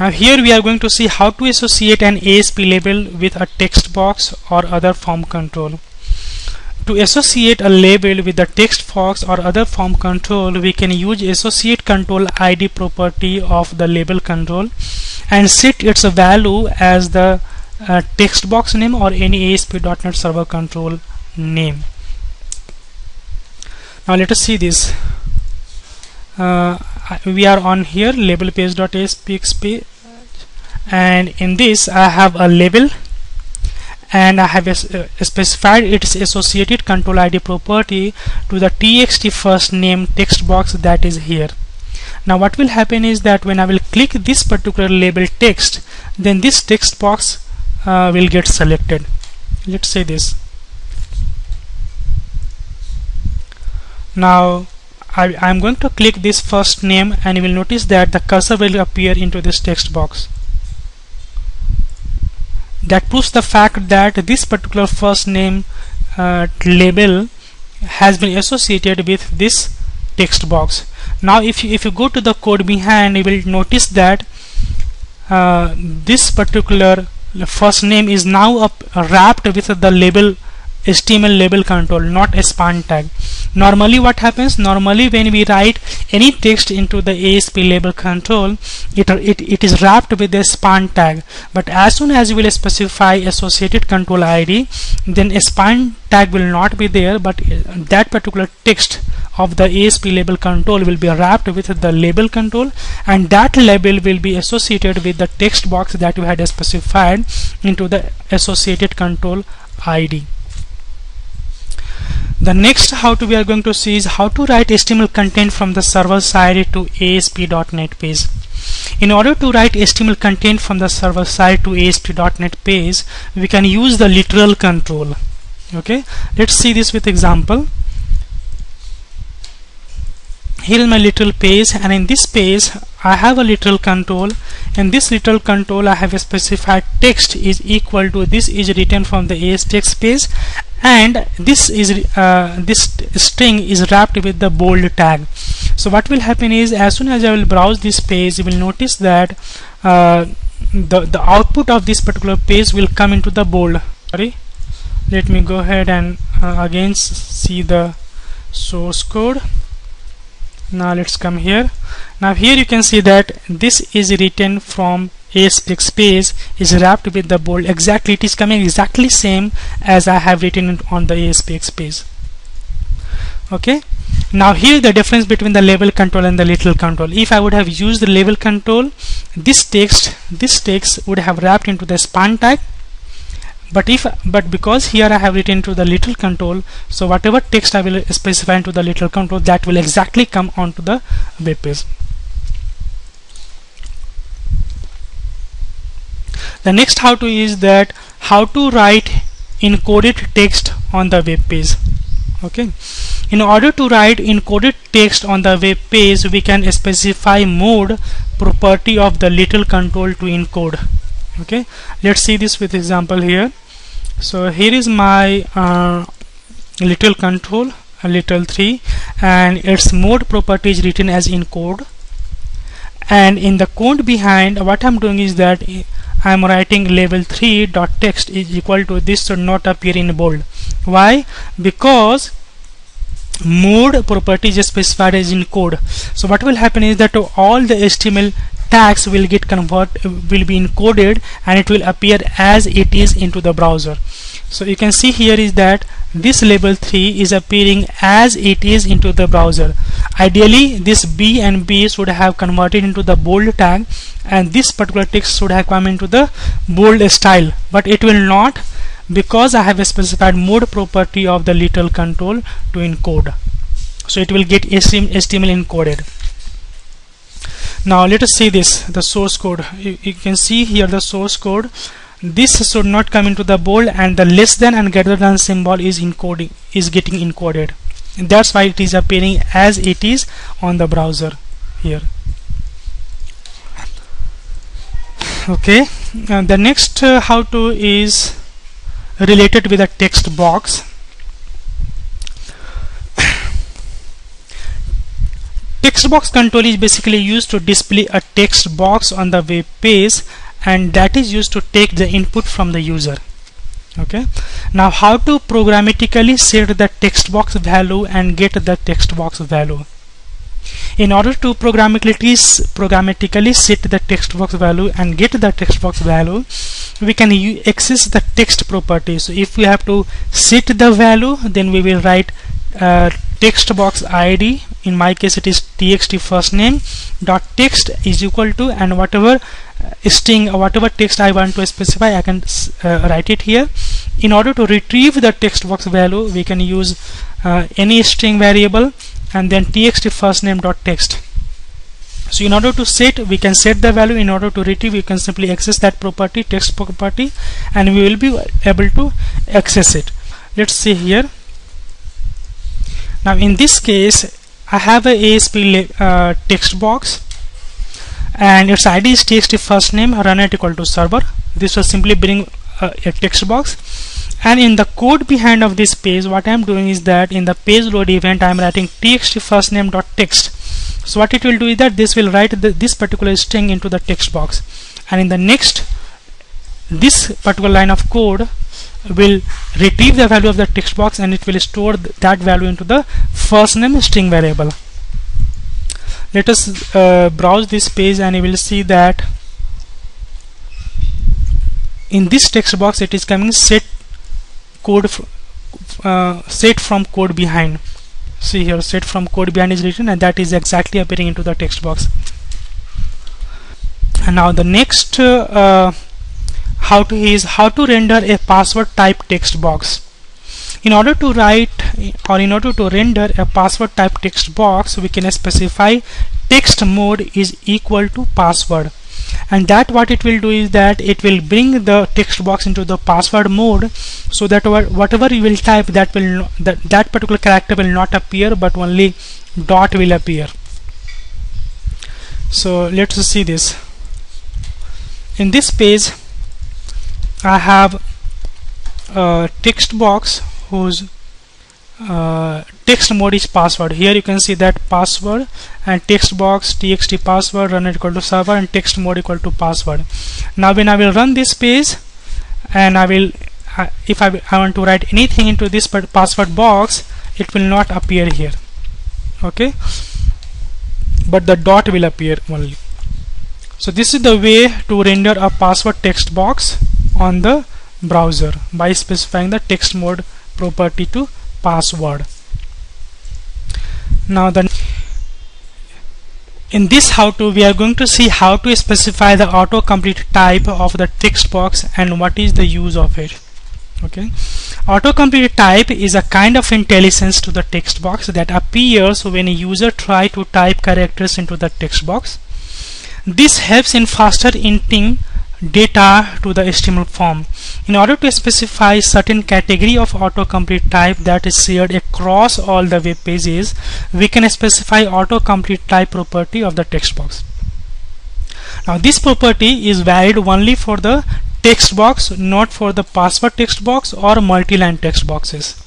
now here we are going to see how to associate an ASP label with a text box or other form control. To associate a label with the text box or other form control we can use associate control ID property of the label control and set its value as the uh, text box name or any ASP.NET Server control name. Now let us see this. Uh, we are on here label page dot page.aspx and in this I have a label. And I have uh, specified its associated control ID property to the txt first name text box that is here. Now what will happen is that when I will click this particular label text then this text box uh, will get selected. Let's say this. Now I, am going to click this first name and you will notice that the cursor will appear into this text box. That proves the fact that this particular first name uh, label has been associated with this text box. Now if you if you go to the code behind you will notice that uh, this particular first name is now up, wrapped with the label HTML label control not a span tag normally what happens normally when we write any text into the ASP label control it, it, it is wrapped with a span tag. But as soon as you will specify associated control ID then a span tag will not be there but uh, that particular text of the ASP label control will be wrapped with the label control and that label will be associated with the text box that you had specified into the associated control ID the next how to we are going to see is how to write HTML content from the server side to ASP.NET page. In order to write HTML content from the server side to ASP.NET page, we can use the literal control. Okay, let's see this with example. Here is my literal page and in this page I have a literal control and this literal control I have a specified text is equal to this is written from the ASPX page and this is uh, this string is wrapped with the bold tag. So what will happen is as soon as I will browse this page you will notice that uh, the the output of this particular page will come into the bold. Sorry. Let me go ahead and uh, again see the source code now let's come here. Now here you can see that this is written from ASPX space is wrapped with the bold. Exactly it is coming exactly same as I have written it on the ASPX space. Okay? Now here the difference between the label control and the literal control. If I would have used the label control this text this text would have wrapped into the span tag but if but because here I have written to the literal control so whatever text I will specify into the literal control that will exactly come onto the web page. The next how to is that how to write encoded text on the web page. Okay. In order to write encoded text on the web page we can specify mode property of the literal control to encode. Okay. Let's see this with example here so here is my uh, literal control literal 3 and its mode property is written as encode and in the code behind what I'm doing is that I am writing level 3 dot text is equal to this should not appear in bold. Why? Because mode property is specified as encode. So what will happen is that all the HTML tags will get convert will be encoded and it will appear as it is into the browser. So you can see here is that this label 3 is appearing as it is into the browser. Ideally this b and b should have converted into the bold tag and this particular text should have come into the bold style. But it will not because I have specified mode property of the literal control to encode. So it will get HTML encoded now let us see this the source code. You, you, can see here the source code. This should not come into the bold and the less than and greater than symbol is encoding is getting encoded. And that's why it is appearing as it is on the browser here. Okay. And the next uh, how to is related with a text box text box control is basically used to display a text box on the web page and that is used to take the input from the user. Okay? Now how to programmatically set the text box value and get the text box value? In order to programmatically set the text box value and get the text box value we can access the text property so if we have to set the value then we will write uh, text box id in my case it is txt first name dot text is equal to and whatever uh, string or whatever text I want to specify I can uh, write it here. In order to retrieve the text box value we can use uh, any string variable and then txt first name dot text. So in order to set we can set the value. In order to retrieve we can simply access that property text property and we will be able to access it. Let's see here now in this case I have a ASP uh, text box and its ID is txt first name runat equal to server. This will simply bring uh, a text box. And in the code behind of this page what I'm doing is that in the page load event I'm writing txt first name dot text. So what it will do is that this will write the, this particular string into the text box. And in the next this particular line of code will retrieve the value of the text box and it will store th that value into the first name string variable. Let us uh, browse this page and you will see that in this text box it is coming set code uh, set from code behind. See here set from code behind is written and that is exactly appearing into the text box. And now the next uh, how to is how to render a password type text box. In order to write or in order to render a password type text box we can specify text mode is equal to password. And that what it will do is that it will bring the text box into the password mode so that whatever you will type that will that, that particular character will not appear but only dot will appear. So let's see this. In this page I have a text box whose uh, text mode is password. Here you can see that password and text box txt password run equal to server and text mode equal to password. Now when I will run this page and I will uh, if I, I want to write anything into this password box it will not appear here. Okay? But the dot will appear only. So this is the way to render a password text box on the browser by specifying the text mode property to password. Now then in this how to we are going to see how to specify the autocomplete type of the text box and what is the use of it. Okay. Autocomplete type is a kind of IntelliSense to the text box that appears when a user try to type characters into the text box. This helps in faster inting data to the HTML form. In order to specify certain category of autocomplete type that is shared across all the web pages, we can specify autocomplete type property of the text box. Now this property is valid only for the text box, not for the password text box or multi-line text boxes.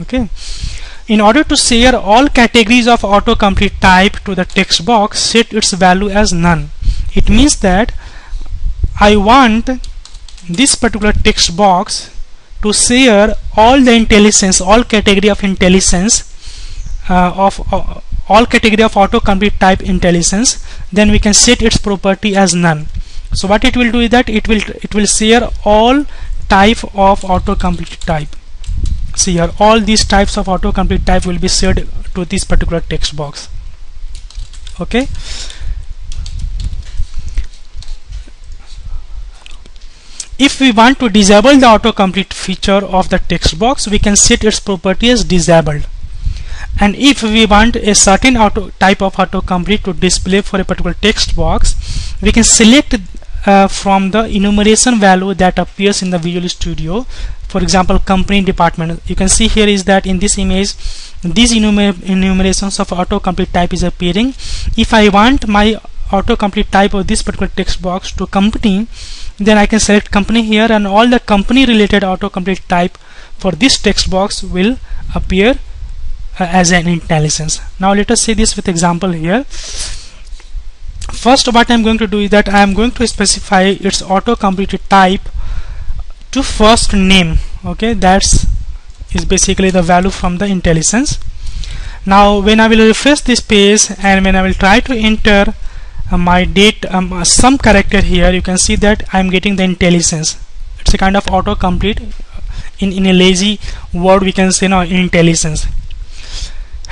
Okay. In order to share all categories of autocomplete type to the text box, set its value as none. It means that I want this particular text box to share all the IntelliSense all category of IntelliSense uh, of uh, all category of autocomplete type IntelliSense then we can set its property as none. So what it will do is that it will it will share all type of autocomplete type. See here all these types of autocomplete type will be shared to this particular text box. Okay if we want to disable the autocomplete feature of the text box we can set its property as disabled. And if we want a certain auto type of autocomplete to display for a particular text box we can select uh, from the enumeration value that appears in the Visual Studio. For example company department. You can see here is that in this image these enumer enumerations of autocomplete type is appearing. If I want my autocomplete type of this particular text box to company then I can select company here and all the company related autocomplete type for this text box will appear uh, as an IntelliSense now let us see this with example here. First what I'm going to do is that I am going to specify its auto-complete type to first name okay? That's is basically the value from the IntelliSense now when I will refresh this page and when I will try to enter my date um, uh, some character here you can see that I'm getting the IntelliSense. It's a kind of autocomplete in, in a lazy word we can say now IntelliSense.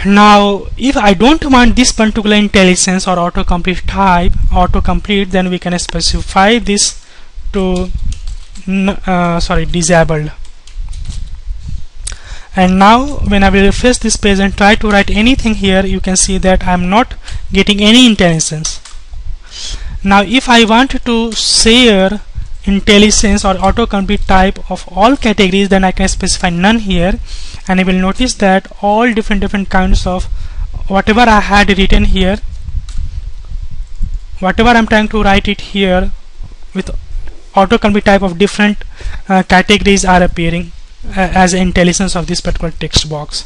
Now if I don't want this particular IntelliSense or autocomplete type autocomplete then we can specify this to uh, sorry disabled. And now when I will refresh this page and try to write anything here you can see that I'm not getting any IntelliSense now if I want to share IntelliSense or autocomplete type of all categories then I can specify none here. And you will notice that all different different kinds of whatever I had written here whatever I'm trying to write it here with autocomplete type of different uh, categories are appearing uh, as IntelliSense of this particular text box